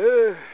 Uh.